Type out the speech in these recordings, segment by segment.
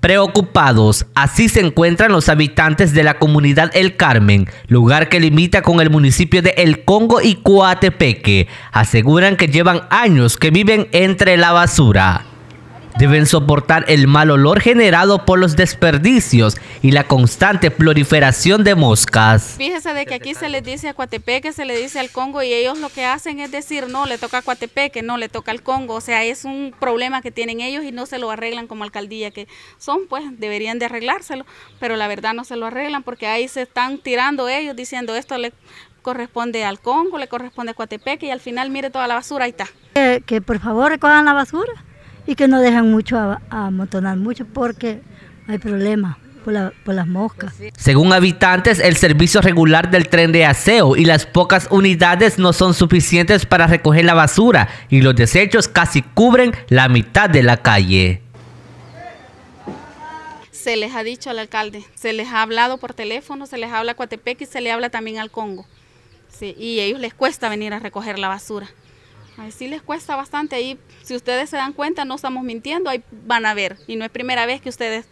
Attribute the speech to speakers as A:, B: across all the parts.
A: Preocupados, así se encuentran los habitantes de la comunidad El Carmen, lugar que limita con el municipio de El Congo y Coatepeque. Aseguran que llevan años que viven entre la basura deben soportar el mal olor generado por los desperdicios y la constante proliferación de moscas.
B: Fíjese de que aquí se les dice a Coatepeque, se le dice al Congo y ellos lo que hacen es decir, no, le toca a Coatepeque, no, le toca al Congo. O sea, es un problema que tienen ellos y no se lo arreglan como alcaldía que son, pues deberían de arreglárselo, pero la verdad no se lo arreglan porque ahí se están tirando ellos diciendo esto le corresponde al Congo, le corresponde a Coatepeque y al final mire toda la basura, ahí está.
C: Que, que por favor recojan la basura y que no dejan mucho a, amontonar mucho porque hay problemas. Por, por, las moscas.
A: Según habitantes, el servicio regular del tren de aseo y las pocas unidades no son suficientes para recoger la basura y los desechos casi cubren la mitad de la calle.
B: Se les ha dicho al alcalde, se les ha hablado por teléfono, se les habla a Coatepec y se le habla también al Congo. Sí, y a ellos les cuesta venir a recoger la basura. Sí les cuesta bastante. Ahí, si ustedes se dan cuenta, no estamos mintiendo, ahí van a ver. Y no es primera vez que ustedes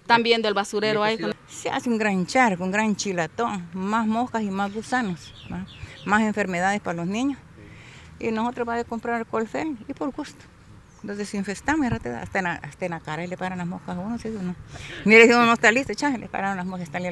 B: están viendo el basurero ahí.
D: Se hace un gran charco, un gran chilatón, más moscas y más gusanos, más, enfermedades para los niños. Y nosotros vamos a comprar alcohol y por gusto. Nos desinfestamos hasta en, la, hasta en la cara y le paran las moscas a uno. Si uno mire, si uno no está listo, ya, le paran las moscas, están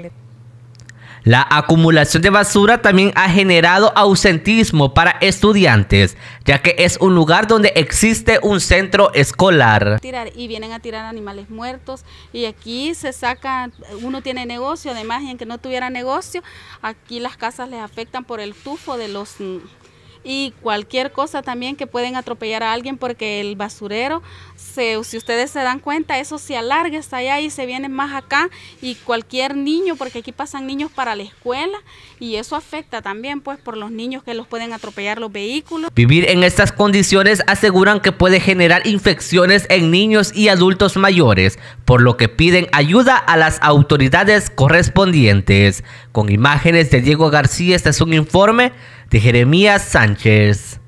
A: la acumulación de basura también ha generado ausentismo para estudiantes, ya que es un lugar donde existe un centro escolar.
B: Y vienen a tirar animales muertos y aquí se saca, uno tiene negocio, además en que no tuviera negocio, aquí las casas les afectan por el tufo de los y cualquier cosa también que pueden atropellar a alguien porque el basurero, se, si ustedes se dan cuenta, eso se alarga hasta allá y se viene más acá y cualquier niño, porque aquí pasan niños para la escuela y eso afecta también pues por los niños que los pueden atropellar los vehículos.
A: Vivir en estas condiciones aseguran que puede generar infecciones en niños y adultos mayores, por lo que piden ayuda a las autoridades correspondientes. Con imágenes de Diego García, este es un informe de Jeremías Sánchez.